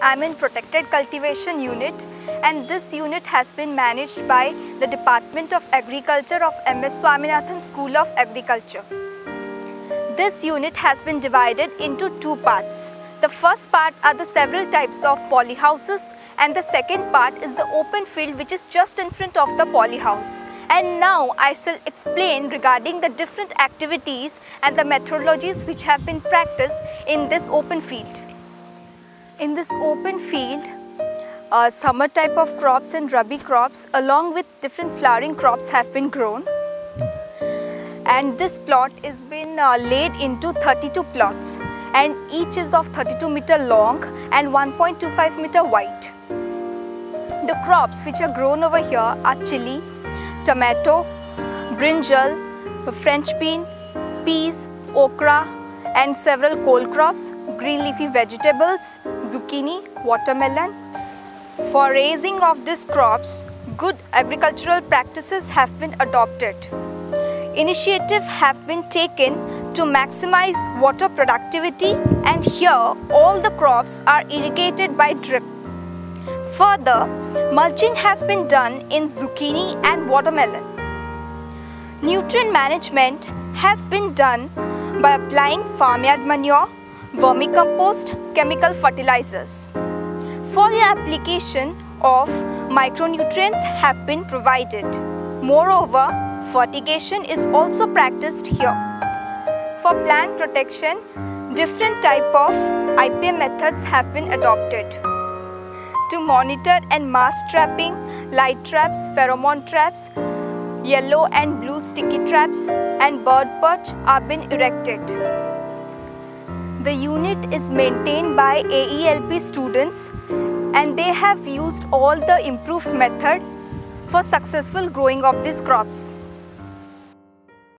I'm in Protected Cultivation Unit and this unit has been managed by the Department of Agriculture of MS Swaminathan School of Agriculture. This unit has been divided into two parts. The first part are the several types of polyhouses and the second part is the open field which is just in front of the polyhouse. And now I shall explain regarding the different activities and the methodologies which have been practiced in this open field. In this open field, uh, summer type of crops and rabi crops along with different flowering crops have been grown. And this plot is been uh, laid into 32 plots. And each is of 32 meter long and 1.25 meter wide. The crops which are grown over here are chili, tomato, brinjal, French bean, peas, okra and several cole crops, green leafy vegetables, zucchini, watermelon. For raising of these crops, good agricultural practices have been adopted. Initiative have been taken to maximize water productivity and here all the crops are irrigated by drip. Further, mulching has been done in zucchini and watermelon. Nutrient management has been done by applying farmyard manure, vermicompost, chemical fertilizers. Foliar application of micronutrients have been provided. Moreover, fertigation is also practiced here. For plant protection, different type of IPM methods have been adopted. To monitor and mass trapping, light traps, pheromone traps, yellow and blue sticky traps and bird perch are been erected. The unit is maintained by AELP students and they have used all the improved method for successful growing of these crops.